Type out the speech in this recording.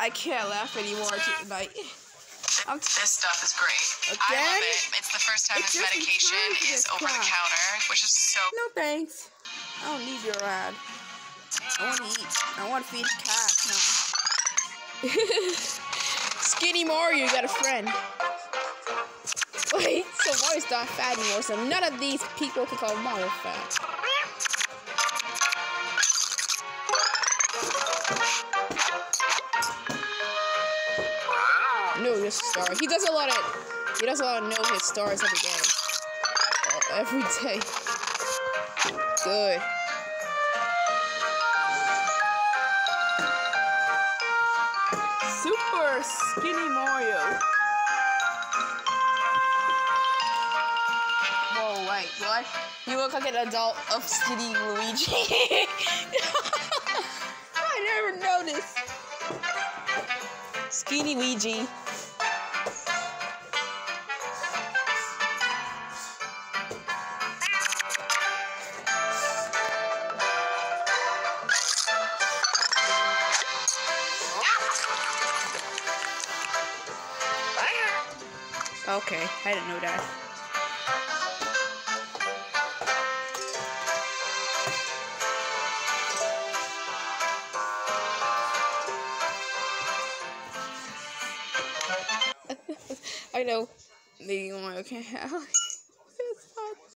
I can't laugh anymore tonight. I'm This stuff is great. I love it. It's the first time It's this medication is over the crap. counter, which is so No thanks. I don't need your ad. I want to eat. I want to feed the cat now. Skinny Mario, you got a friend. Wait, so Mario's not fat anymore, so none of these people can call Mario fat. No, his star. He does a lot of. He does a lot of know his stars every day. Uh, every day. Good. Super skinny Mario. Whoa, wait, what? You look like an adult of skinny Luigi. I never noticed. Skinny Luigi. Okay, I didn't know that. I know. maybe The okay.